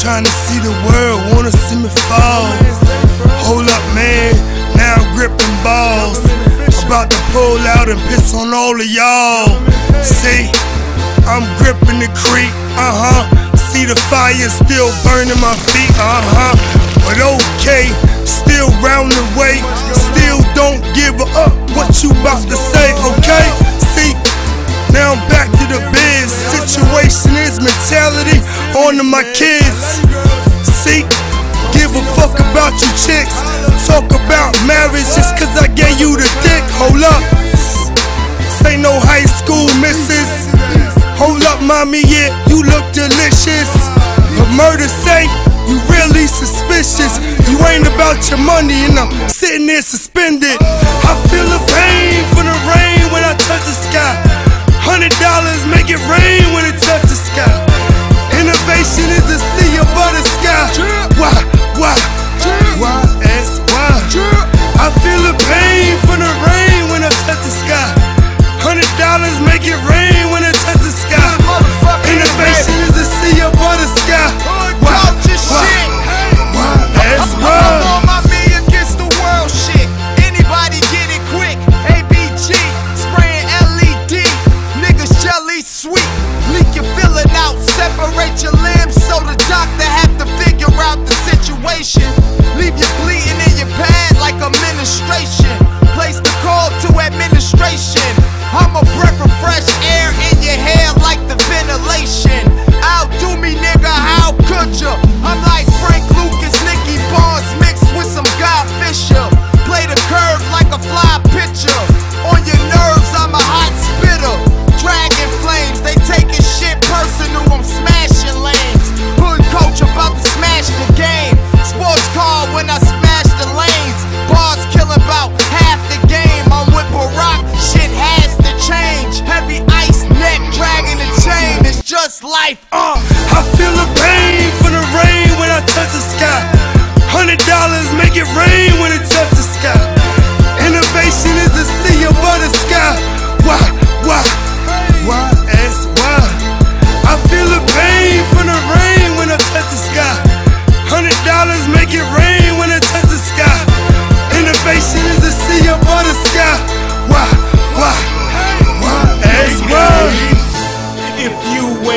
trying to see the world, wanna see me fall. Hold up, man, now I'm gripping balls. About to pull out and piss on all of y'all. See, I'm gripping the creek, uh huh. See the fire still burning my feet, uh huh. But okay, still round the way. Still don't give up what you about to say, okay? See, now I'm back to the biz. Situation is mentality on to my kids. See, give a fuck about you chicks. Talk about marriage just cause I gave you the dick. Hold up. Say no high school misses. Hold up, mommy, yeah, you look delicious. But murder say you really suspicious. You ain't about your money, and I'm sitting there suspended. I feel the pain from the rain when I touch the sky. Hundred dollars make it rain Innovation is the sea above the sky. Why, why,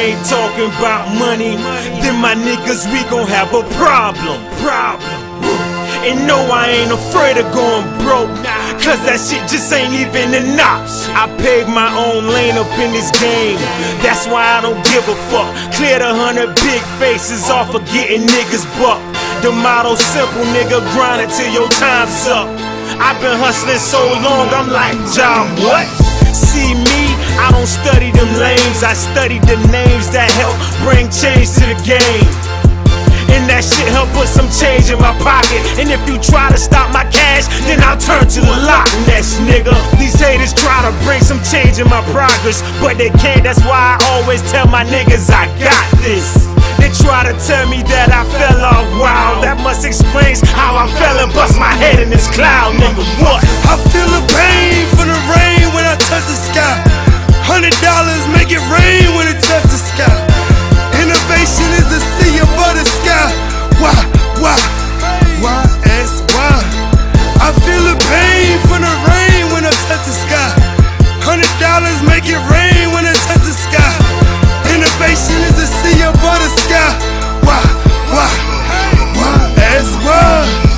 ain't talking about money, then my niggas, we gon' have a problem. Problem. And no, I ain't afraid of going broke. Cause that shit just ain't even an option. I paved my own lane up in this game. That's why I don't give a fuck. Clear the hundred big faces off of getting niggas buck. The motto simple, nigga, grind it till your time's up. I've been hustling so long, I'm like, John, what? I don't study them lames. I study the names that help bring change to the game. And that shit help put some change in my pocket. And if you try to stop my cash, then I'll turn to the lock next, nigga. These haters try to bring some change in my progress, but they can't. That's why I always tell my niggas I got this. They try to tell me that I fell off wild. That must explain how I fell and bust my head in this cloud, nigga. What? I feel Hundred dollars, make it rain when it touches the sky. Innovation is the sea above the sky. Why, why, why ask why? I feel the pain from the rain when I touch the sky. Hundred dollars, make it rain when it touches the sky. Innovation is the sea above the sky. Why, why, why ask why?